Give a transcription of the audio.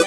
yeah.